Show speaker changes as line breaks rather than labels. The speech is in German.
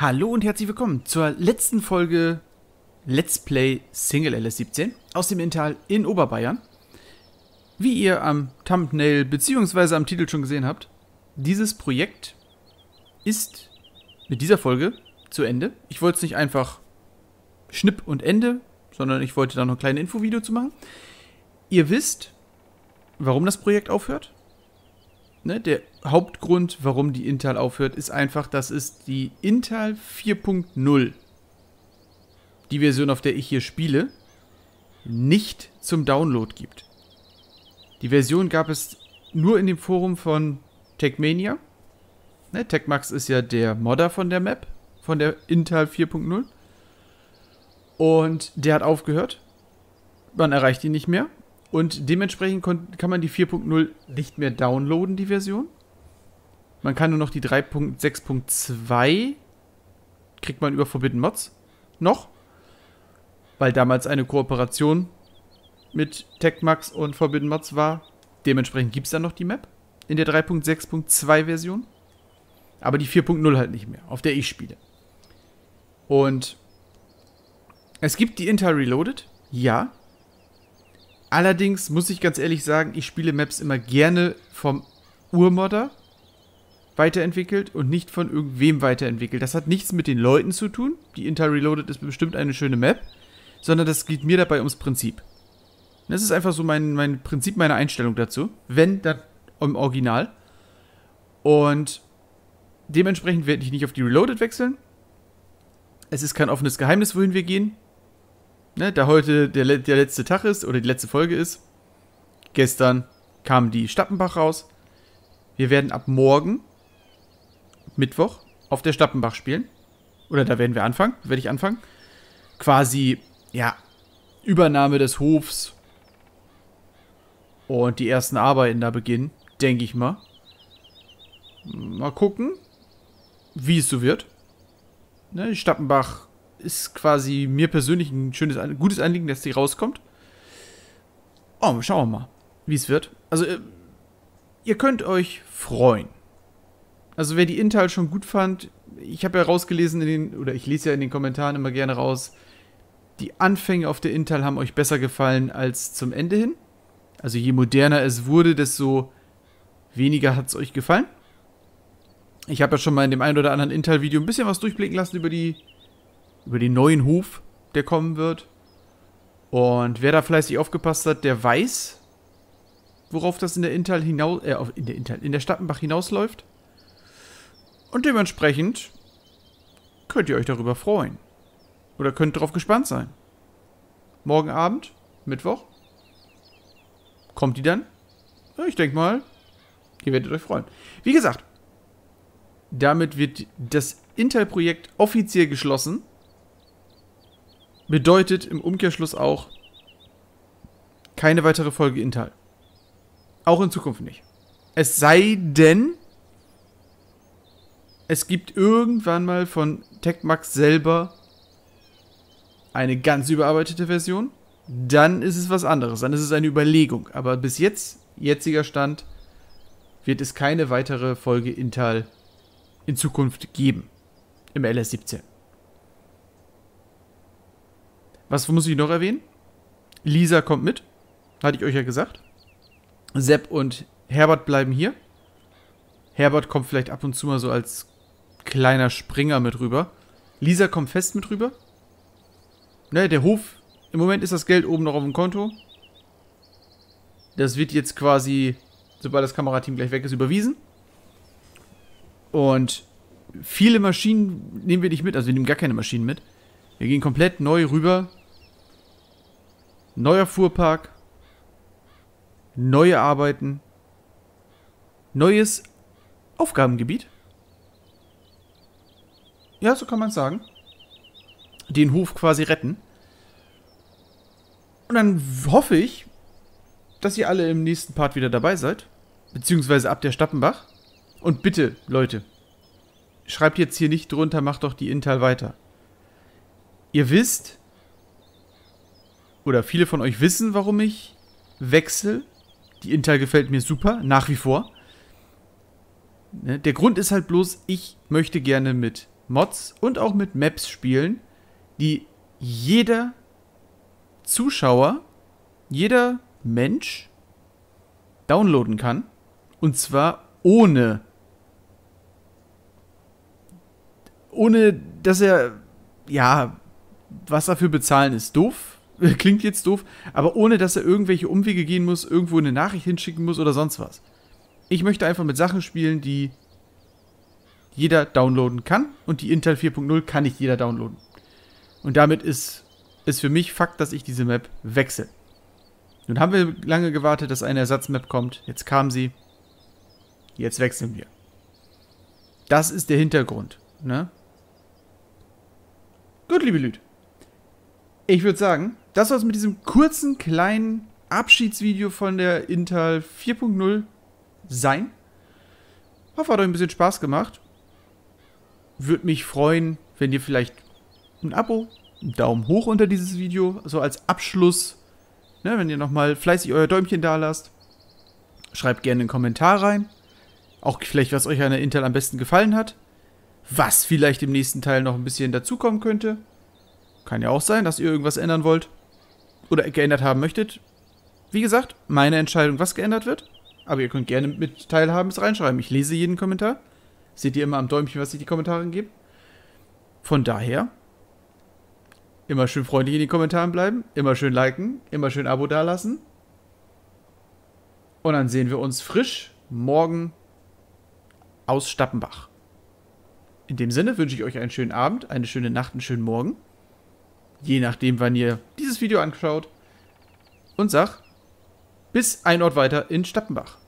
Hallo und herzlich willkommen zur letzten Folge Let's Play Single LS17 aus dem Intal in Oberbayern. Wie ihr am Thumbnail bzw. am Titel schon gesehen habt, dieses Projekt ist mit dieser Folge zu Ende. Ich wollte es nicht einfach Schnipp und Ende, sondern ich wollte da noch ein kleines Infovideo zu machen. Ihr wisst, warum das Projekt aufhört. Ne, der Hauptgrund, warum die Intel aufhört, ist einfach, dass es die Intel 4.0, die Version, auf der ich hier spiele, nicht zum Download gibt. Die Version gab es nur in dem Forum von Techmania. Ne, TechMax ist ja der Modder von der Map, von der Intel 4.0. Und der hat aufgehört. Man erreicht ihn nicht mehr. Und dementsprechend kann man die 4.0 nicht mehr downloaden, die Version. Man kann nur noch die 3.6.2 kriegt man über Forbidden Mods noch. Weil damals eine Kooperation mit TechMax und Forbidden Mods war. Dementsprechend gibt es dann noch die Map in der 3.6.2 Version. Aber die 4.0 halt nicht mehr, auf der ich spiele. Und es gibt die Intel Reloaded, ja. Allerdings muss ich ganz ehrlich sagen, ich spiele Maps immer gerne vom Urmodder weiterentwickelt und nicht von irgendwem weiterentwickelt. Das hat nichts mit den Leuten zu tun. Die Intel Reloaded ist bestimmt eine schöne Map, sondern das geht mir dabei ums Prinzip. Das ist einfach so mein, mein Prinzip, meine Einstellung dazu. Wenn, dann im Original. Und dementsprechend werde ich nicht auf die Reloaded wechseln. Es ist kein offenes Geheimnis, wohin wir gehen ne, da heute der, der letzte Tag ist oder die letzte Folge ist, gestern kam die Stappenbach raus. Wir werden ab morgen, Mittwoch, auf der Stappenbach spielen. Oder da werden wir anfangen, werde ich anfangen. Quasi, ja, Übernahme des Hofs und die ersten Arbeiten da beginnen, denke ich mal. Mal gucken, wie es so wird. Ne, Stappenbach ist quasi mir persönlich ein schönes, gutes Anliegen, dass die rauskommt. Oh, schauen wir mal, wie es wird. Also, äh, ihr könnt euch freuen. Also, wer die Intel schon gut fand, ich habe ja rausgelesen in den, oder ich lese ja in den Kommentaren immer gerne raus, die Anfänge auf der Intel haben euch besser gefallen als zum Ende hin. Also, je moderner es wurde, desto weniger hat es euch gefallen. Ich habe ja schon mal in dem einen oder anderen Intel-Video ein bisschen was durchblicken lassen über die über den neuen Hof, der kommen wird. Und wer da fleißig aufgepasst hat, der weiß, worauf das in der Intel hinaus, äh, in der Intel, in der Stadtenbach hinausläuft. Und dementsprechend könnt ihr euch darüber freuen. Oder könnt darauf gespannt sein. Morgen Abend, Mittwoch, kommt die dann? Ich denke mal, ihr werdet euch freuen. Wie gesagt, damit wird das Intel-Projekt offiziell geschlossen. Bedeutet im Umkehrschluss auch keine weitere Folge Intel. Auch in Zukunft nicht. Es sei denn, es gibt irgendwann mal von TechMax selber eine ganz überarbeitete Version. Dann ist es was anderes. Dann ist es eine Überlegung. Aber bis jetzt, jetziger Stand, wird es keine weitere Folge Intel in Zukunft geben. Im LS17. Was muss ich noch erwähnen? Lisa kommt mit. Hatte ich euch ja gesagt. Sepp und Herbert bleiben hier. Herbert kommt vielleicht ab und zu mal so als kleiner Springer mit rüber. Lisa kommt fest mit rüber. Ne, der Hof. Im Moment ist das Geld oben noch auf dem Konto. Das wird jetzt quasi, sobald das Kamerateam gleich weg ist, überwiesen. Und viele Maschinen nehmen wir nicht mit. Also wir nehmen gar keine Maschinen mit. Wir gehen komplett neu rüber Neuer Fuhrpark. Neue Arbeiten. Neues Aufgabengebiet. Ja, so kann man sagen. Den Hof quasi retten. Und dann hoffe ich, dass ihr alle im nächsten Part wieder dabei seid. Beziehungsweise ab der Stappenbach. Und bitte, Leute, schreibt jetzt hier nicht drunter, macht doch die Intel weiter. Ihr wisst, oder viele von euch wissen, warum ich wechsle. Die Intel gefällt mir super, nach wie vor. Ne, der Grund ist halt bloß, ich möchte gerne mit Mods und auch mit Maps spielen, die jeder Zuschauer, jeder Mensch downloaden kann. Und zwar ohne. Ohne, dass er. Ja, was dafür bezahlen ist doof. Klingt jetzt doof. Aber ohne, dass er irgendwelche Umwege gehen muss, irgendwo eine Nachricht hinschicken muss oder sonst was. Ich möchte einfach mit Sachen spielen, die jeder downloaden kann. Und die Intel 4.0 kann nicht jeder downloaden. Und damit ist es für mich Fakt, dass ich diese Map wechsle. Nun haben wir lange gewartet, dass eine Ersatzmap kommt. Jetzt kam sie. Jetzt wechseln wir. Das ist der Hintergrund. Ne? Gut, liebe Lüd. Ich würde sagen, das es mit diesem kurzen, kleinen Abschiedsvideo von der Intel 4.0 sein. Hoffe, hat euch ein bisschen Spaß gemacht. Würde mich freuen, wenn ihr vielleicht ein Abo, einen Daumen hoch unter dieses Video, so als Abschluss, ne, wenn ihr nochmal fleißig euer Däumchen da lasst. Schreibt gerne einen Kommentar rein. Auch vielleicht, was euch an der Intel am besten gefallen hat. Was vielleicht im nächsten Teil noch ein bisschen dazukommen könnte. Kann ja auch sein, dass ihr irgendwas ändern wollt. Oder geändert haben möchtet. Wie gesagt, meine Entscheidung, was geändert wird. Aber ihr könnt gerne mit teilhaben, es reinschreiben. Ich lese jeden Kommentar. Seht ihr immer am Däumchen, was ich die Kommentare gebe. Von daher, immer schön freundlich in den Kommentaren bleiben, immer schön liken, immer schön Abo dalassen. Und dann sehen wir uns frisch morgen aus Stappenbach. In dem Sinne wünsche ich euch einen schönen Abend, eine schöne Nacht, einen schönen Morgen. Je nachdem, wann ihr dieses Video anschaut. Und sag, bis ein Ort weiter in Stappenbach.